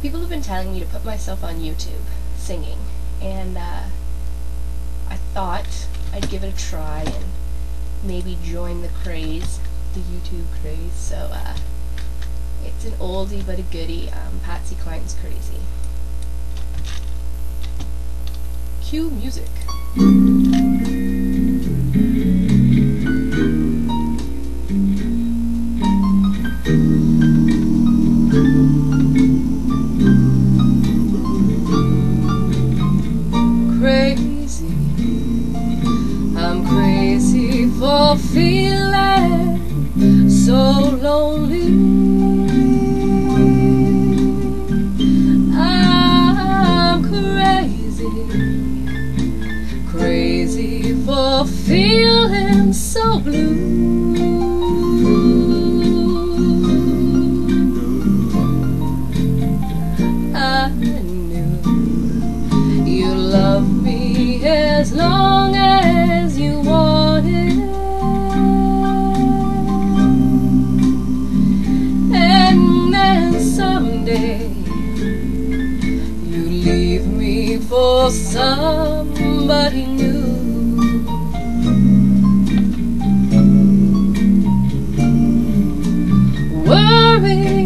people have been telling me to put myself on YouTube singing, and uh, I thought I'd give it a try and maybe join the craze, the YouTube craze. So uh, it's an oldie but a goodie. Um, Patsy Cline's Crazy. Cue music. Feeling so lonely. I'm crazy, crazy for feeling so blue. I somebody new. Worry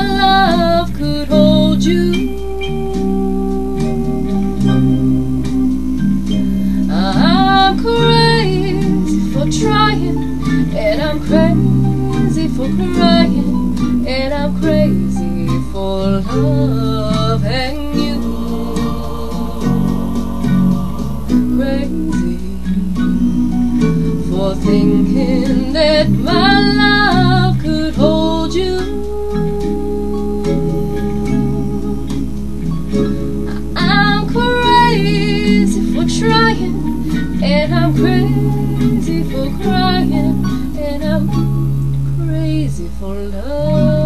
my love could hold you. I'm crazy for trying, and I'm crazy for crying, and I'm crazy for you. Crazy for thinking that my for loving